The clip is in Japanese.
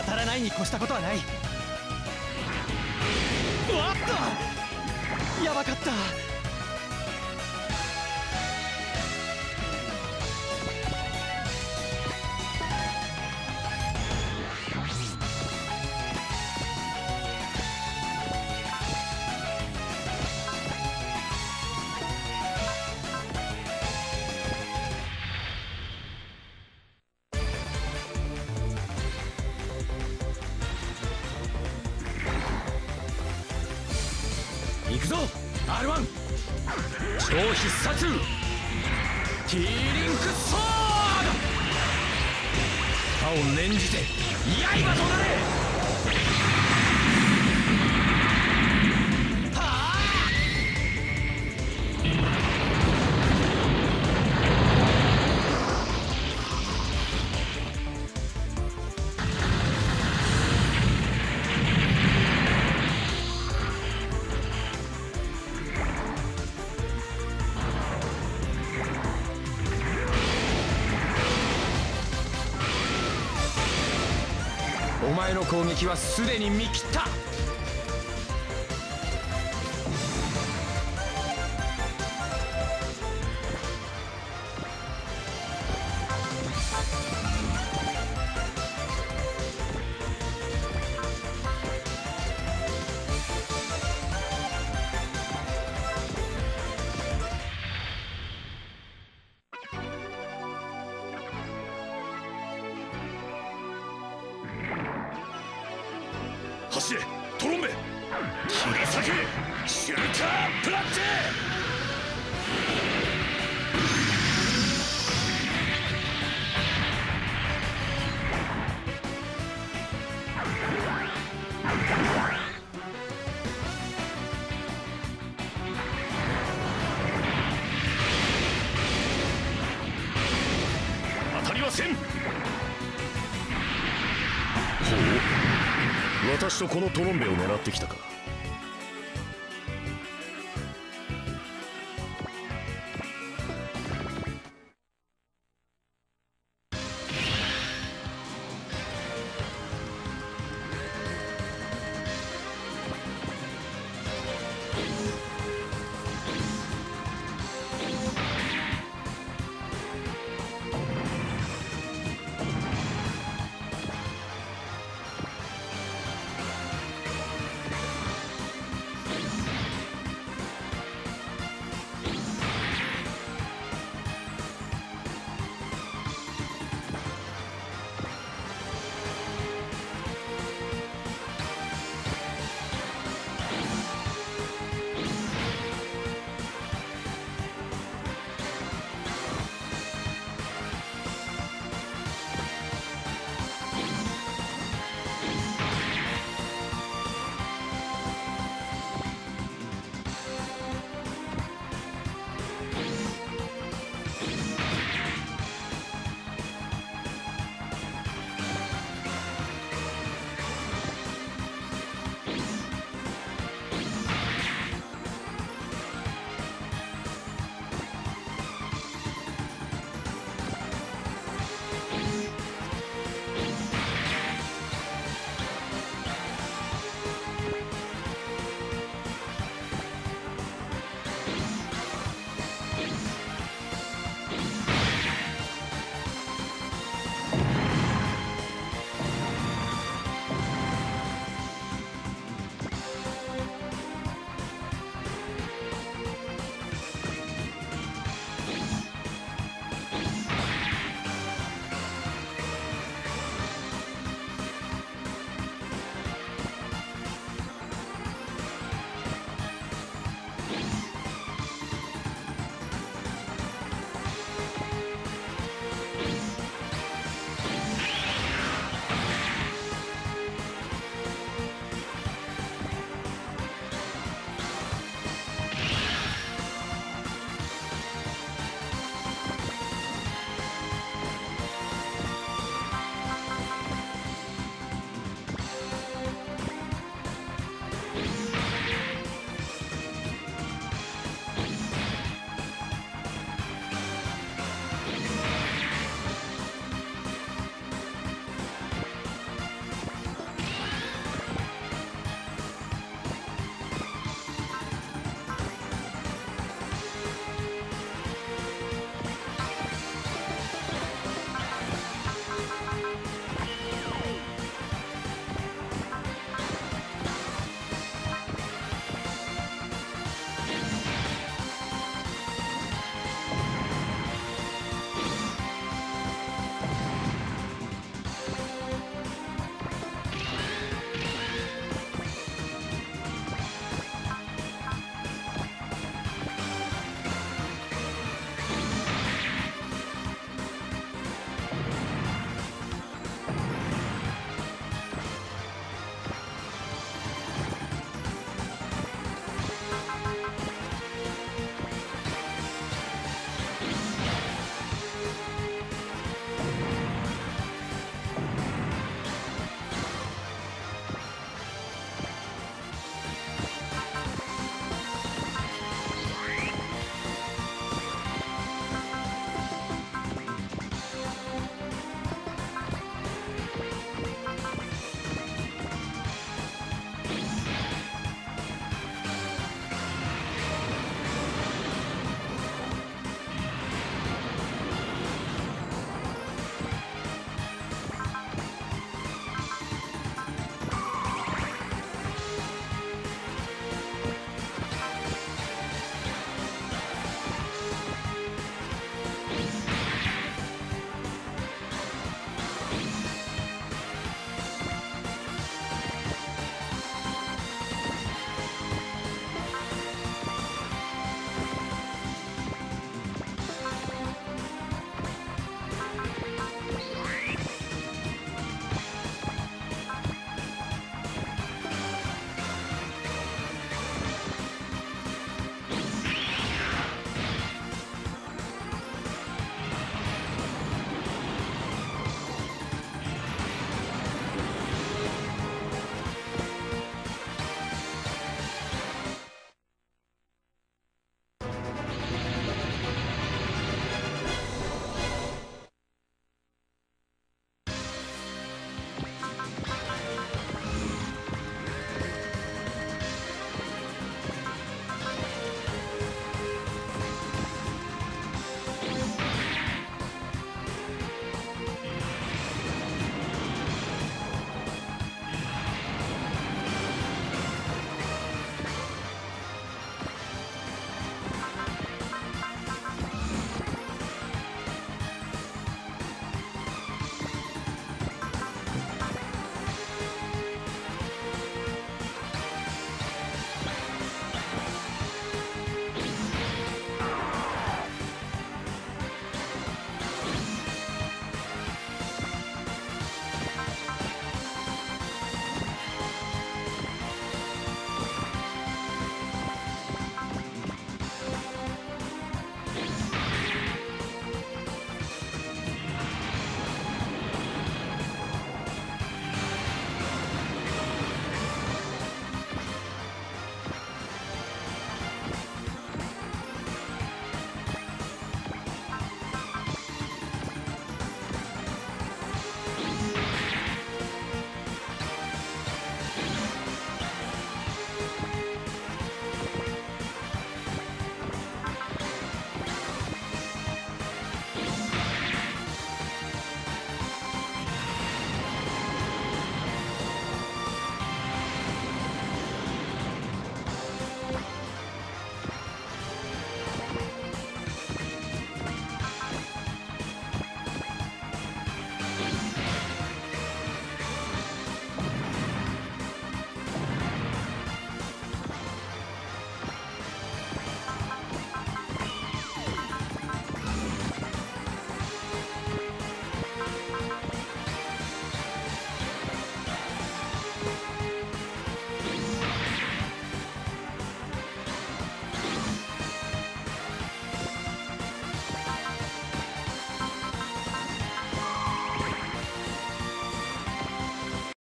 当たらないに越したことはない。わっと。やばかった。超必殺ティーリンクソード。歯を念じて刃となれ。前の攻撃はすでに見切った。り裂けシュータープラッチ当たりませんほう。私とこのトロンベを狙ってきたか。